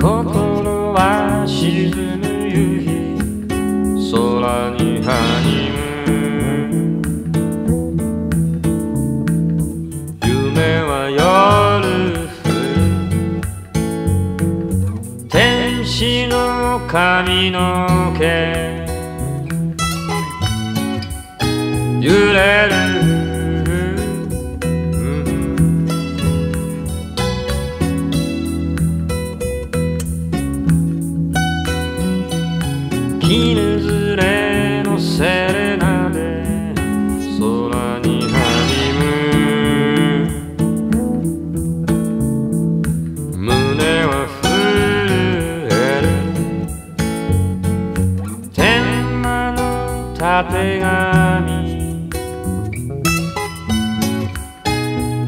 心は沈む夕日空に埴む夢は夜天使の髪の毛絹ずれのセレナで空に弾む胸は震える。天満のたてがみ。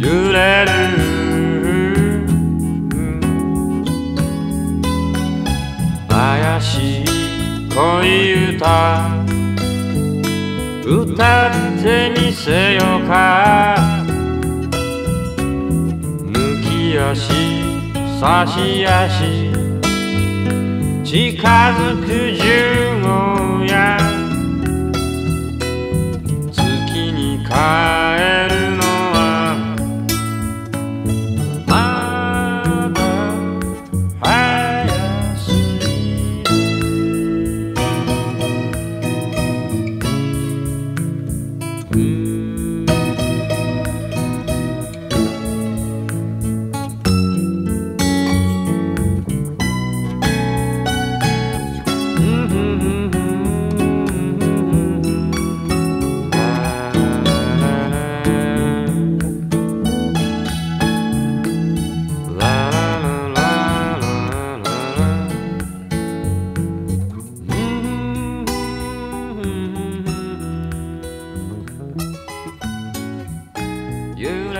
揺れる。怪しい。恋歌。歌ってみせようか。抜き足差し足。近づく15 You